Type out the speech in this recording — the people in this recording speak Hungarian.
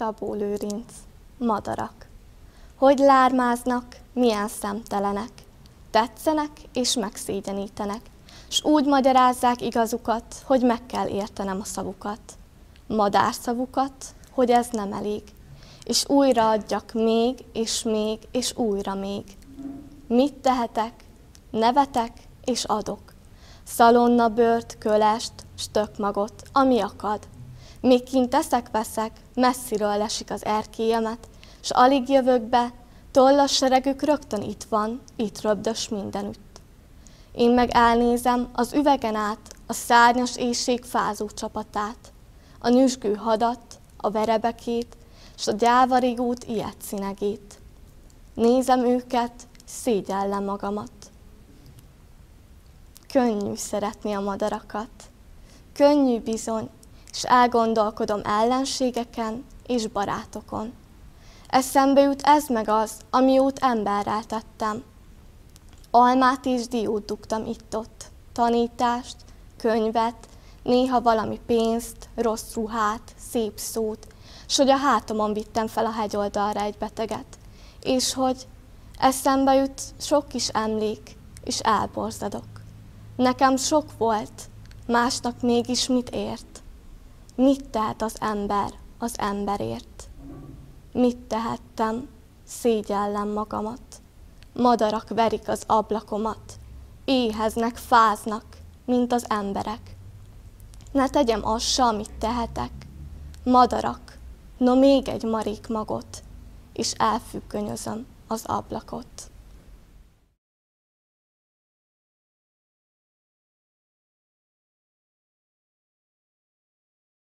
Szabó Lőrinc. Madarak. Hogy lármáznak, milyen szemtelenek. Tetszenek és megszégyenítenek, s úgy magyarázzák igazukat, hogy meg kell értenem a szavukat. Madárszavukat, hogy ez nem elég, és újra adjak még, és még, és újra még. Mit tehetek? Nevetek, és adok. Szalonna bört, kölest, stökmagot, ami akad. Míg kint teszek-veszek, messziről lesik az erkélyemet, s alig jövök be, tollas seregük rögtön itt van, itt röbdös mindenütt. Én meg elnézem az üvegen át a szárnyas éjség fázó csapatát, a nyüzsgő hadat, a verebekét, s a gyávarigút ilyet színegét. Nézem őket, szégyellem magamat. Könnyű szeretni a madarakat. Könnyű bizony, és elgondolkodom ellenségeken és barátokon. Eszembe jut ez meg az, amiót emberrel tettem. Almát és diót dugtam itt-ott, tanítást, könyvet, néha valami pénzt, rossz ruhát, szép szót, s hogy a hátamon vittem fel a hegyoldalra egy beteget, és hogy eszembe jut sok kis emlék, és elborzadok. Nekem sok volt, másnak mégis mit ért? Mit tehet az ember az emberért? Mit tehettem? Szégyellem magamat. Madarak verik az ablakomat, éheznek, fáznak, mint az emberek. Ne tegyem azt amit tehetek. Madarak, no még egy marék magot, és elfüggönyözöm az ablakot.